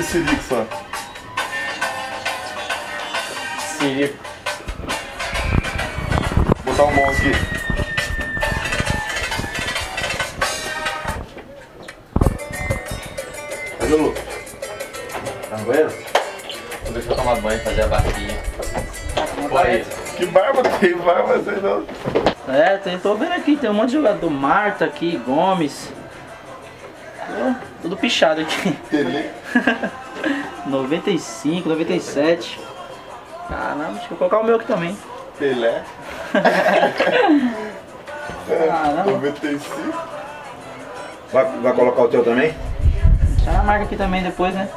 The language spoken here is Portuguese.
esse Sirico só. Sirico. Vou botar um bom aqui. Cadê o Lucas? Tá no banheiro? Vou deixa eu tomar banho, fazer a barbinha. Foi. Que barba tem? Barba sei não. É, tem, tô vendo aqui, tem um monte de jogador. Marta aqui, Gomes. Tudo pichado aqui. Tele. 95, 97. Caramba, deixa eu colocar o meu aqui também. Pelé. Caramba. 95. Vai, vai colocar o teu também? Deixa a marca aqui também depois, né?